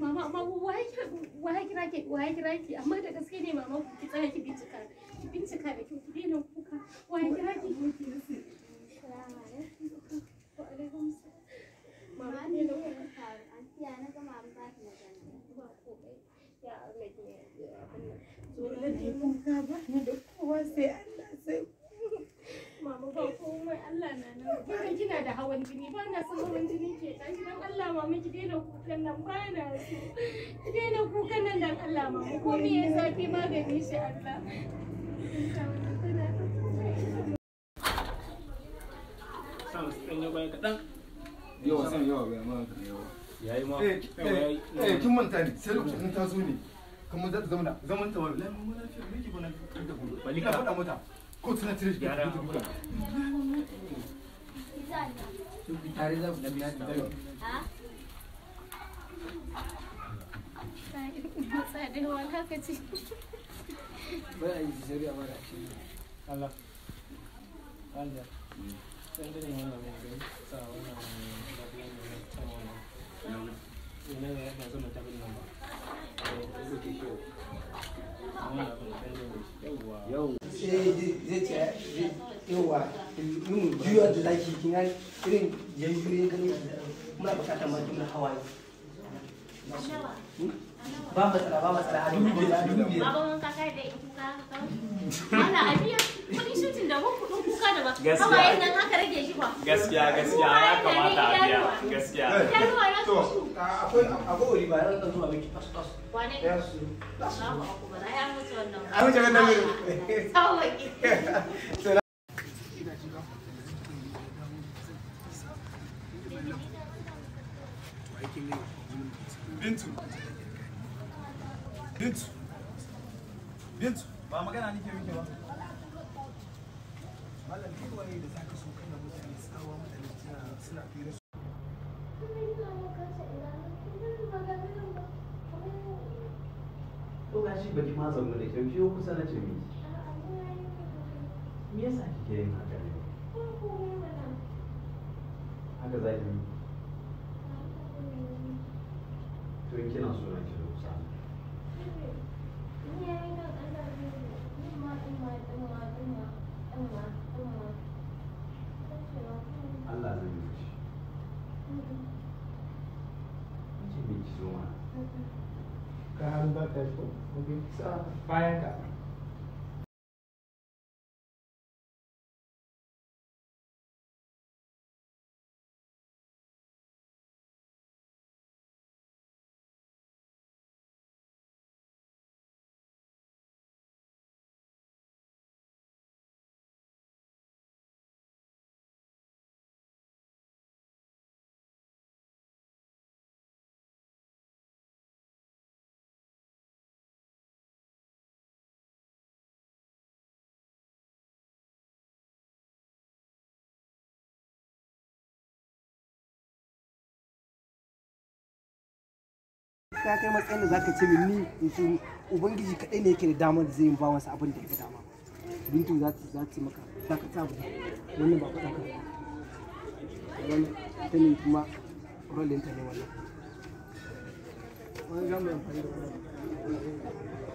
mama amma waye kira ki waye kira ki amma da gaske ne mama ki tsaya ki bincika ki bincika da kyau ki daina kuka. Waye kira ki mama ne da kuka. Ba komai ya Allah ki abin nan ne ba ni da kowa sai Allah sai Mama ba komai. Allah na nan. Kina kina da hawan jini. Ba na son hawan jini ke tashi dan Allah mama ki daina kukan nan. Ba na so. Ki daina kukan nan dan Allah mama. Ko me ya zafi magani shi Allah. yawa san yawa bai amma ka yawa. Yayi ma eh eh eh kin manta ne? Sai lokacin ta zo ne kuma za ta zama zaman ta wani lamun mun lafiya miki bana da ku Balika. faɗa mata. Ko tana tire shi Gyara ta buga tare za ku tafi tare Tsadewa haka ce. ba a yi sai a mara shi Allah Allah sai da ne wannan mai sa wannan da biyan ne ta wannan ina ne ya zo mata bin nan ba eh ko ke shi wannan abin da ne yawa yau sai zai ce yawa yin juya da zaki kin ga irin yayyure gani muna buƙatar jumla hawaye ba a dubu Da kuka da da ba. Gaskiya. Hawayen nan aka rage shi ba. gaskiya gaskiya ya kamata a biya gaskiya to su. akwai akwai wuri ba zuwa miki tas tas Wane ne? Allahu akbar. Ya mutu wannan. a wuce wannan ne Tawaki. bintu bintu bintu ba magana nake miki ba malam kai waye da zaka so kana mutane tsawa mutane suna suna fira su to gashi baki ma zaune da kyau kiyo kusa na ce miki. Me yasa kike yin haka ne? Haka za ki yi to in kina so na ki zo kusa Allah zai yi shi ce me ki zo ma ka hannu ba ka ko bayan ka ka kai matsayin da zaka ce min ni in shiru. Ubangiji kadai ne yake da damar da zai yi ba masa abin da ya dama. Bintu za ta za ta maka za ka ta guda wannan ba faɗa ka wannan ta ne kuma rolin ta ne wannan. Wani za mu yi amfani da wannan.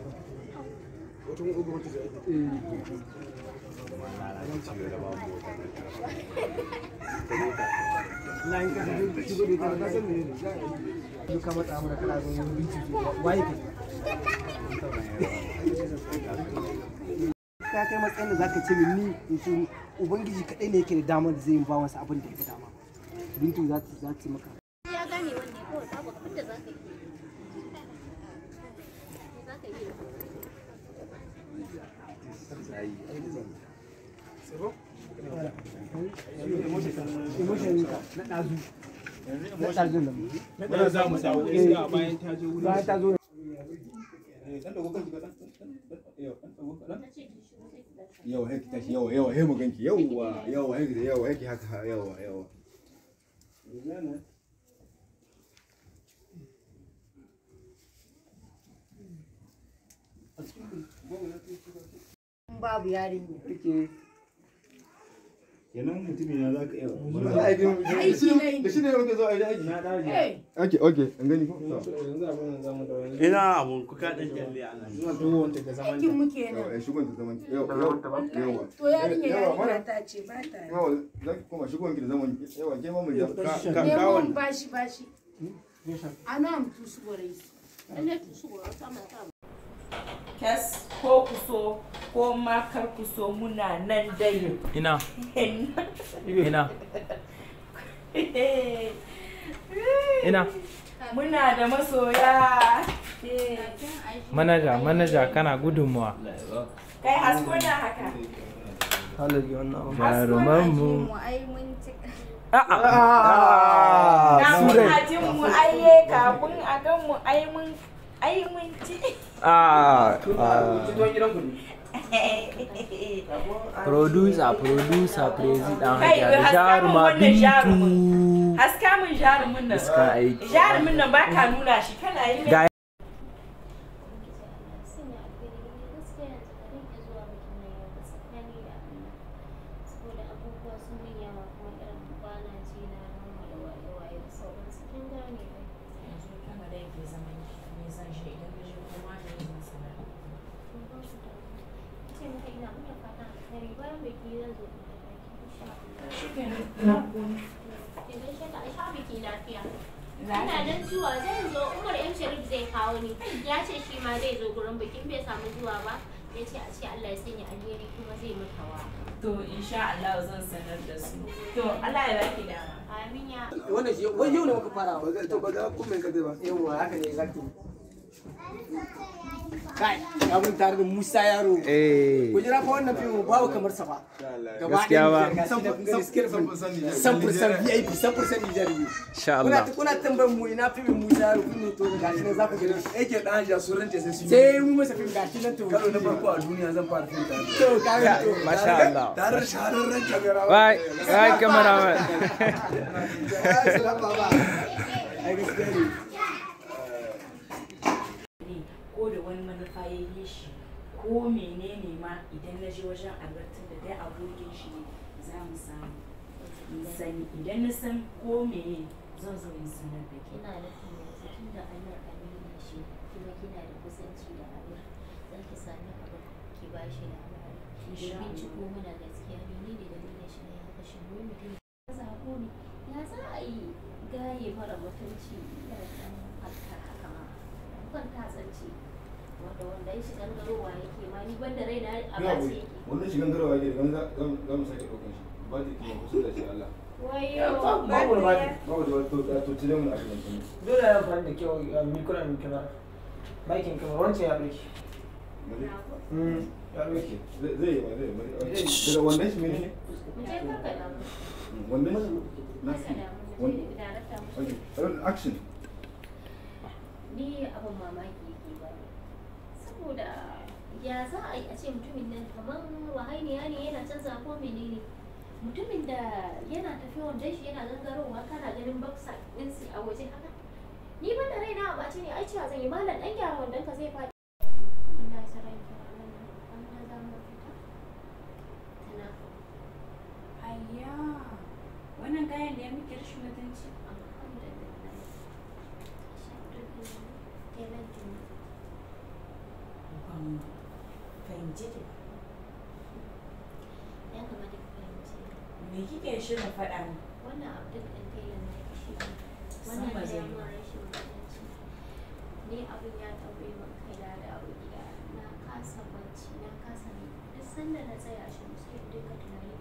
Na yi kasa duk shigo da yin ka kai matsayin da zaka ce min ni in shiru ubangiji kadai ne yake da damar da zai ba masa abin da ya ga dama bintu za ta maka Ya gane wanne kawai babu abin da za ka yi. Me za ka yi? Emotion na ɗazu na yawa babu yarinya kenan mutumi na za ka iya da shi ne muke zo a yi aiki. Na daji Eh, okay okay an gani ko? Da da wani ina abun ku kaɗan kyalle a nan. Zuwa tuwo wanda da zaman aikin mu kenan. yawa shigon ta zaman yawa yawa To yarinya yarinya ta ce ba ta yi. yawa za ki koma shigon ki da zaman yawa ke ma mu ja ka ka kawon bashi bashi. Ana mu tusu gore. Ana. Tusu gore sama sama. kes ko ku so ko ma kar ku so muna nan dai. Ina, ina, ina. muna da masoya. Manaja, manaja kana gudunmuwa. kai hasko na haka. Halari wannan abu. Jarumanmu. na muna jin mu aiye kafin a gan mu ai mun ai mun ci. Ah, producer, producer, president kai Hajiya jaruma Bintu. haska mun jarumin nan. Jarumin nan baka nuna shi kana yi mai Ga Ina nan zuwa zai zo Umar M Sharif zai kawo ni ya ce shi ma zai bai samu zuwa ba ya ce a ce Allah ya sanya alheri kuma zai maka wa. To insha Allah zan sanar da su. To Allah ya baki dama. Amin ya wannan shi wai yau ne muka fara? Ba ga to ba ga kuma ka ba. Yawa haka ne exactly. Kai abun tare da Musa yaro. Eh. ku jira fa wannan fim babu kamar sa ba. Gaba Gaskiya ba. san fursan VIP san fursan Nijar ne Insha kuna Allah. kuna tambayar mu ina fim Musa yaro kun to gashi nan za ku gani. Yake dan hajiya sun rance sai su sai mu masa fim gashi nan to. Karo na farko a duniya zan fara fim tare. To kaga to. Masha Allah. tare da shahararren kamera Bye, bye cameraman. ai gaskiya ne ne. Ko da wani manufa ya yi shi ko menene ma idan na je wajen albertin da dai abokin shi ne za mu samu. Sani idan na san ko meye zan zo in sanar da ke. Ina nufin yanzu tun da Amir Aminu shi kuma kina da kusanci da Amir za ki sami abu ki ba shi labari. Insha binciko mana gaskiya ne ne dalilin shi ne ya kashe mu? Mutum ya zaɓo ne ya za a yi gaye mara mutunci? Ya san haka haka ma zance wanda wanda ya shiga garowa yake ma ni banda raina a bace. yake wannan shigan garawa yake da za mu sake ɗaukan shi. Ba ta kima kusa da shi Allah. Wayo. Babu da baki ba da to to cire mu a cikin kuma dole ya amfani da kyau a mikro da mikro bakin kamar wancan ya ɗauki ya ɗauki zai yi ba zai yi daga wannan shi da mu wannan shi? Na mu okay. Action. Ni abin mamaki. ba ya za a yi a ce mutumin nan kamar wahainiya ne yana canza ko menene? Mutumin da yana tafiya wanda shi yana gangarowa kana ganin baksa ɗinsu a waje haka? Ni ban da raina a ɓace ne ai cewa zan yi malam ɗan gyara wandon ka zai faɗi. Ina sarai kiranan an na za mu fita? Tana. Ayya wannan kayan da ya muke rashin mutunci alhamdulillah shaɗin talentin ban fahimci ki ya kamata ka fahimci me kike shirin faɗa? Min wannan abdul ɗin tailan na shi wannan ba da zai ya yi. mun rashin mutunci. Ni abin ya ɗaure min kaina da abu gida na kasa bacci na kasa ne duk sanda na tsaya shi suke dinga tunani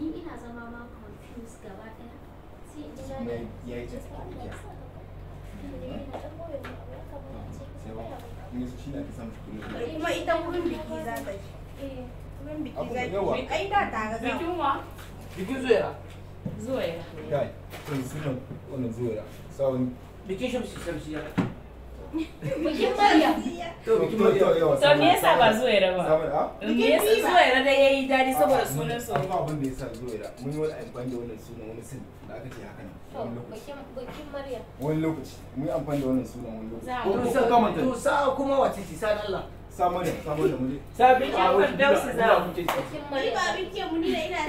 ni ina zama ma confused gaba ɗaya. Sai in ji na da ya yi ta mu kuɗi kuma ita wurin biki za ta yi. Eh, wurin biki za da yawa. ki ai da tare za bikin wa? Bikin zuwa zuwa ya kai sun suna wannan zuwa sawun. Bikin shamsi shamsi ya. Bikin Maryam. to bikin mariya to me yasa ba zuwa ya ba? sawun a me yasa zuwa ya da yayi daɗi saboda sunan so amma abin da ya sa zuwa da mun yi wani amfani da wannan sunan wani sin da aka ce haka ne bikin Maryam. wani lokaci mun yi amfani da wannan sunan wani lokaci. Sa to sa kuma wace ce? Sa Allah. Samu da samu da muje Sabi a wani gida Dausu za mu. ci. Ni ba abin ke mu ni da ina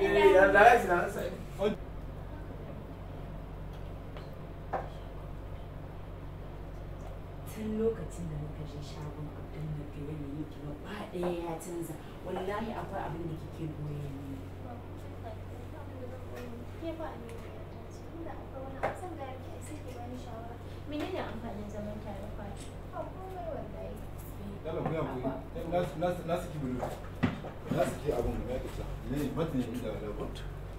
Eh, ya da ya sina sai. tun lokacin da muka je shagon abdul na ga yanayin ki gaba ɗaya ya canza. Wallahi akwai abin da kike ɓoye ne Ke ba a nuna yalla ku na na na saki bulu. Na saki abun da ya kace ne mata ne inda da ko?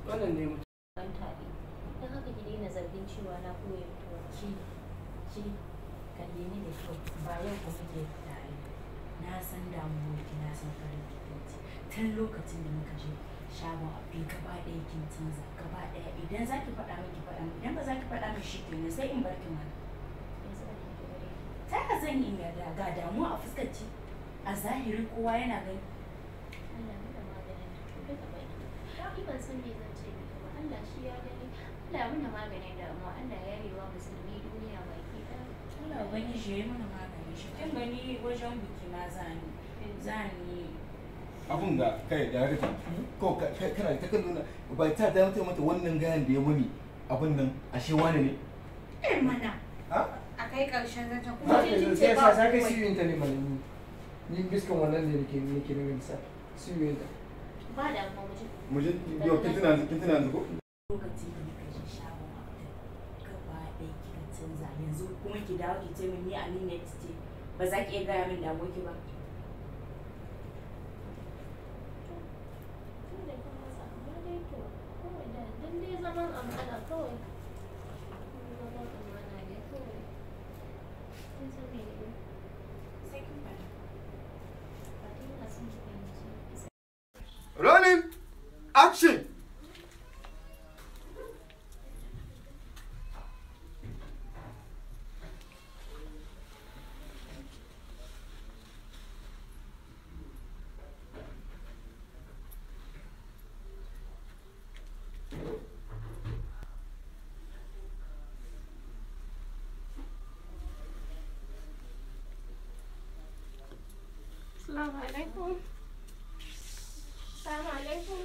Wannan ne mutum. Ban tare. Don haka ki daina zargin cewa na koya mutuwa. ki ki kalle ni da kyau. Ba yau ko muke tare na san damuwar ki na san farin cikin ki. Tun lokacin da muka je shagon abin gaba ɗaya kin canza gaba ɗaya. Idan za ki faɗa min ki faɗa idan ba za ki faɗa min shi kenan sai in bar ki mana Yanzu ba ki gare ki. Zan yi yarda ga damuwa a fuskar ki a zahiri kowa yana gani Allah mana maganin to duka baki. Ni ban san me zan ce miki ba. Allah shi ya gani. Allah ya mana maganin damuwa. Allah ya yi wa musulmi duniya baki ɗaya. Allah ubangiji ya yi mana magani shi kin gani wajen biki ma zani zani abun ga kai da riƙa ko ka- ka- kana ta kallo na ba ta da mata wannan gayan da ya muni abun nan ashe wani ne eh mana kai ƙarshen zancen Za kuma yi ce ba sa sa kai komai. siyoyin ta ne mana ni. Ni biskan wannan ne nake nake nake sa. Siyoyin ta. Ba da mu ji. mu je yau kin tuna kin tuna yanzu ko lokacin da gaba ɗaya kika canza yanzu kuma ki dawo ki ce min ni amina ce ba za ki iya gaya min damuwa ki ba Tun da kin masa amma dai to kawai da dan dai zaman amana kawai. Zaman amana ne kawai. Kin san me ne? sai kin faɗa Ba dai ina son ki fahimci. rolling action Assalamu alaikum. Assalamu alaikum.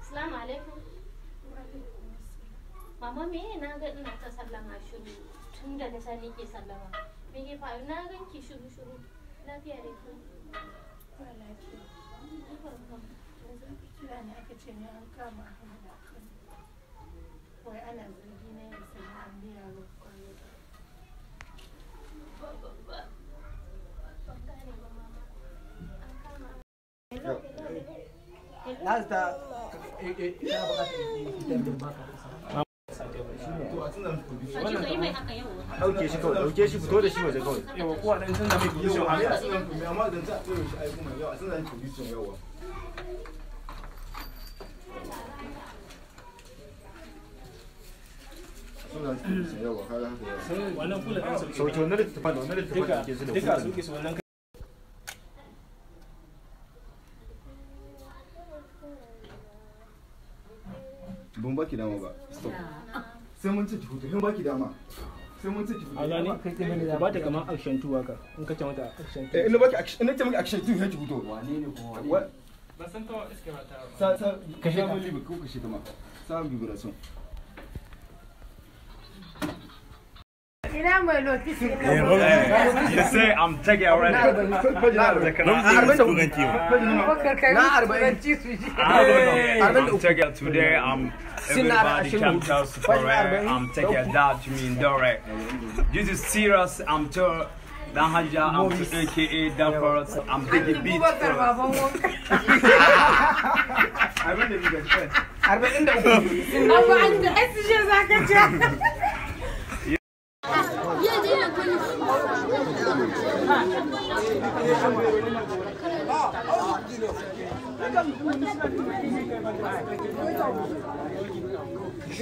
Assalamu alaikum. Mama me na ga ina ta sallama shiru tun da na sani ke sallama. Me ke faru na gan ki shiru shiru. Lafiya dai ku. Ba lafiya. Kira ne aka ce ne an kama Ahmad a kan. Wai ana zargi na sana'a an biya wa kwayo. Ban gane ba mama. An kama. Hello, hello, hello. Hello. na ta eh eh ina buƙatar ita da baka a. Dauke shi kawai, ɗauke shi fito da shi waje kawai. Yawa dan position haka. tsoro shi ai kuma yawa yawa sauke. Wannan littattafan wannan littattafan da ke su da kuɗin. suke su wannan ban baki dama ba stop sai mun ce ki hutu sai baki dama sai mun ce ki hutu a gane kai kai mani ba ta kamar action 2 haka in ka ce mata action 2 eh ina baki action ina ce maki action 2 sai ki hutu Wane ne kuma wane? Wa- ba san ta iske ba ta sa sa Kashe kashe ka. mun libi ko kashe kama sa vibration I'm taking already. I'm taking today. I'm Dahaja, I'm come to support. I'm taking that to I'm This is serious. I'm told. Dan Hajja, I'm AKA Dampers, I'm taking beat. I'm need a friend. I really I'm friend.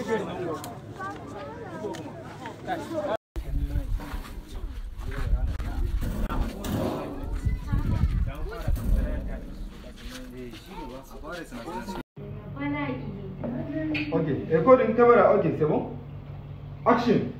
Abu an da SJ za ka ci. Okay, recording camera, okay, c'est bon? Action!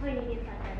Hari.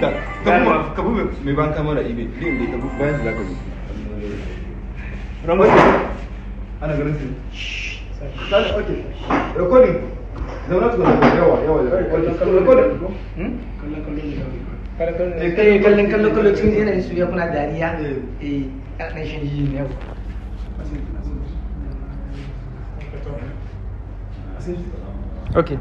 da ka buga mai ban kamara ibe din da ka buga bayan da zaka yi ramai ana ganin su sai okay recording. Zauna tukuna. Yawa yawa recording. Kai kallon kallon kallon cikin yanayin su ya kuna dariya eh kana dan shan jiji ne yau Okay.